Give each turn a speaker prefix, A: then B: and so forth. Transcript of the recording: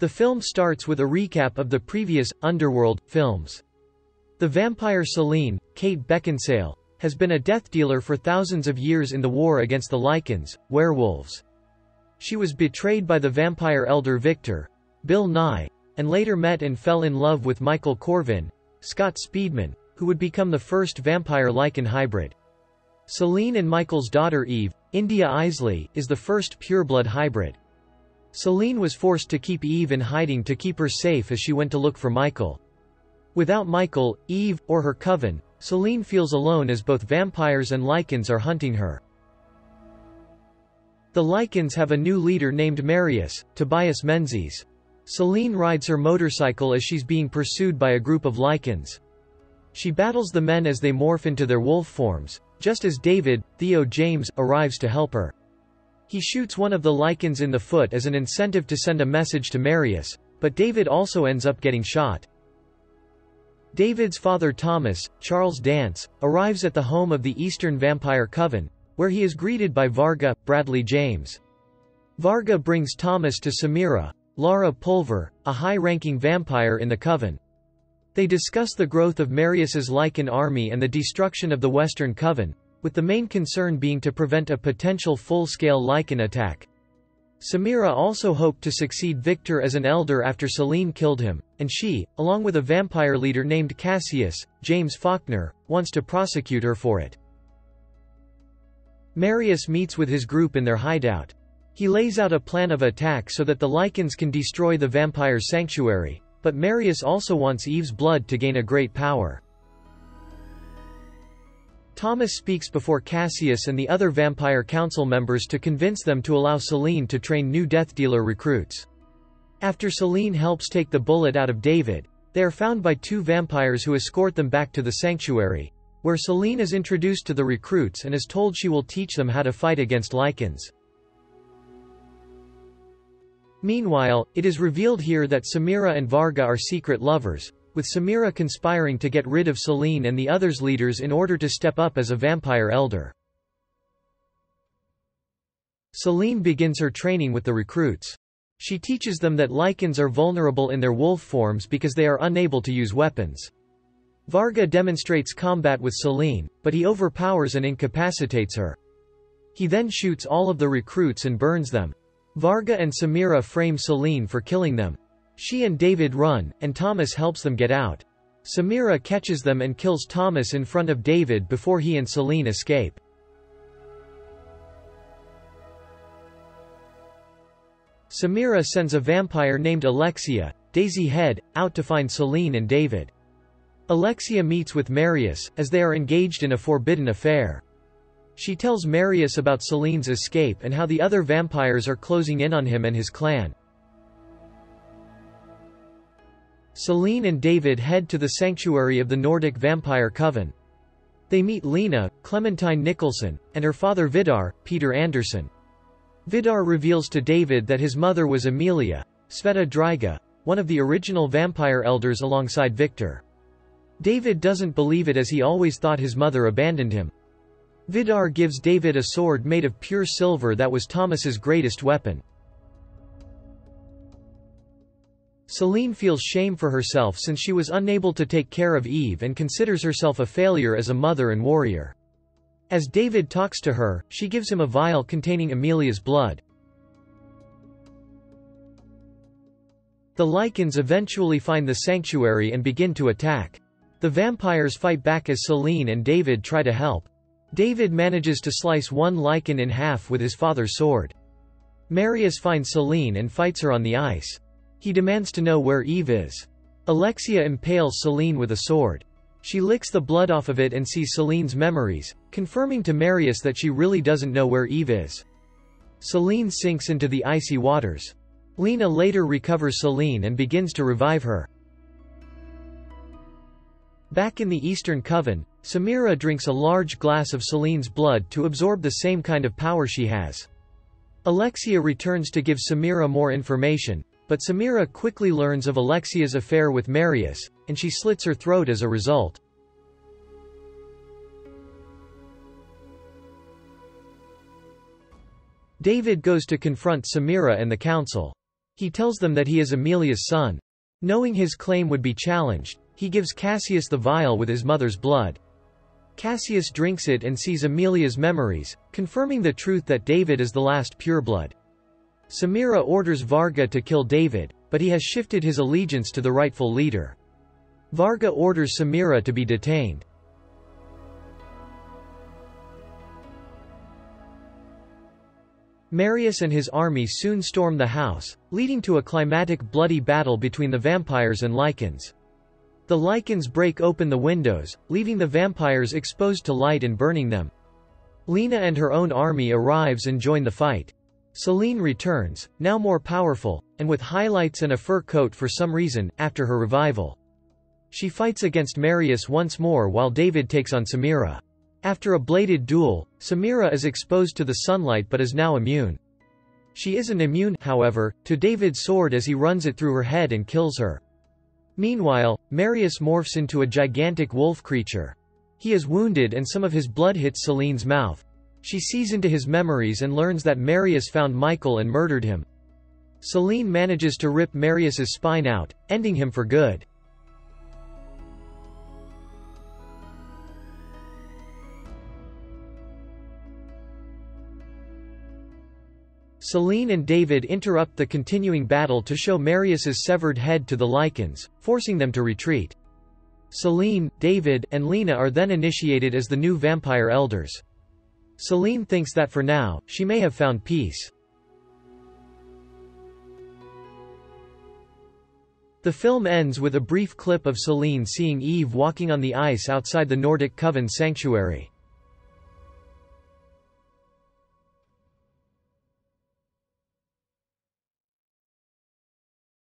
A: The film starts with a recap of the previous, Underworld, films. The vampire Selene, Kate Beckinsale, has been a death dealer for thousands of years in the war against the Lycans, werewolves. She was betrayed by the vampire elder Viktor, Bill Nighy, and later met and fell in love with Michael Corvin, Scott Speedman, who would become the first vampire-Lycan hybrid. Selene and Michael's daughter Eve, India Eisley, is the first pureblood hybrid. Selene was forced to keep Eve in hiding to keep her safe as she went to look for Michael. Without Michael, Eve, or her coven, Selene feels alone as both vampires and Lycans are hunting her. The Lycans have a new leader named Marius, Tobias Menzies. Selene rides her motorcycle as she's being pursued by a group of Lycans. She battles the men as they morph into their wolf forms, just as David, Theo James, arrives to help her. He shoots one of the Lycans in the foot as an incentive to send a message to Marius, but David also ends up getting shot. David's father Thomas, Charles Dance, arrives at the home of the Eastern Vampire Coven, where he is greeted by Varga, Bradley James. Varga brings Thomas to Semira, Lara Pulver, a high-ranking vampire in the Coven. They discuss the growth of Marius's Lycan army and the destruction of the Western Coven, with the main concern being to prevent a potential full-scale Lycan attack. Semira also hoped to succeed Viktor as an elder after Selene killed him, and she, along with a vampire leader named Cassius, James Faulkner, wants to prosecute her for it. Marius meets with his group in their hideout. He lays out a plan of attack so that the Lycans can destroy the vampire's sanctuary, but Marius also wants Eve's blood to gain a great power. Thomas speaks before Cassius and the other Vampire Council members to convince them to allow Selene to train new Death Dealer recruits. After Selene helps take the bullet out of David, they are found by two vampires who escort them back to the sanctuary, where Selene is introduced to the recruits and is told she will teach them how to fight against Lycans. Meanwhile, it is revealed here that Semira and Varga are secret lovers, with Semira conspiring to get rid of Selene and the others leaders in order to step up as a vampire elder. Selene begins her training with the recruits. She teaches them that Lycans are vulnerable in their wolf forms because they are unable to use weapons. Varga demonstrates combat with Selene, but he overpowers and incapacitates her. He then shoots all of the recruits and burns them, Varga and Semira frame Selene for killing them. She and David run, and Thomas helps them get out. Semira catches them and kills Thomas in front of David before he and Selene escape. Semira sends a vampire named Alexia, Daisy Head, out to find Selene and David. Alexia meets with Marius, as they are engaged in a forbidden affair. She tells Marius about Selene's escape and how the other vampires are closing in on him and his clan. Selene and David head to the sanctuary of the Nordic vampire coven. They meet Lena, Clementine Nicholson, and her father Vidar, Peter Andersson. Vidar reveals to David that his mother was Amelia, Sveta Dryga, one of the original vampire elders alongside Viktor. David doesn't believe it as he always thought his mother abandoned him. Vidar gives David a sword made of pure silver that was Thomas's greatest weapon. Selene feels shame for herself since she was unable to take care of Eve and considers herself a failure as a mother and warrior. As David talks to her, she gives him a vial containing Amelia's blood. The Lycans eventually find the sanctuary and begin to attack. The vampires fight back as Selene and David try to help. David manages to slice one Lycan in half with his father's sword. Marius finds Selene and fights her on the ice. He demands to know where Eve is. Alexia impales Selene with a sword. She licks the blood off of it and sees Selene's memories, confirming to Marius that she really doesn't know where Eve is. Selene sinks into the icy waters. Lena later recovers Selene and begins to revive her. Back in the Eastern Coven, Semira drinks a large glass of Selene's blood to absorb the same kind of power she has. Alexia returns to give Semira more information, but Semira quickly learns of Alexia's affair with Marius, and she slits her throat as a result. David goes to confront Semira and the council. He tells them that he is Amelia's son. Knowing his claim would be challenged, he gives Cassius the vial with his mother's blood. Cassius drinks it and sees Amelia's memories, confirming the truth that David is the last pureblood. Semira orders Varga to kill David, but he has shifted his allegiance to the rightful leader. Varga orders Semira to be detained. Marius and his army soon storm the house, leading to a climatic bloody battle between the vampires and Lycans. The Lycans break open the windows, leaving the vampires exposed to light and burning them. Lena and her own army arrives and join the fight. Selene returns, now more powerful, and with highlights and a fur coat for some reason, after her revival. She fights against Marius once more while David takes on Semira. After a bladed duel, Semira is exposed to the sunlight but is now immune. She isn't immune, however, to David's sword as he runs it through her head and kills her. Meanwhile, Marius morphs into a gigantic wolf creature. He is wounded and some of his blood hits Selene's mouth. She sees into his memories and learns that Marius found Michael and murdered him. Selene manages to rip Marius's spine out, ending him for good. Selene and David interrupt the continuing battle to show Marius's severed head to the Lycans, forcing them to retreat. Selene, David, and Lena are then initiated as the new vampire elders. Selene thinks that for now, she may have found peace. The film ends with a brief clip of Selene seeing Eve walking on the ice outside the Nordic Coven sanctuary.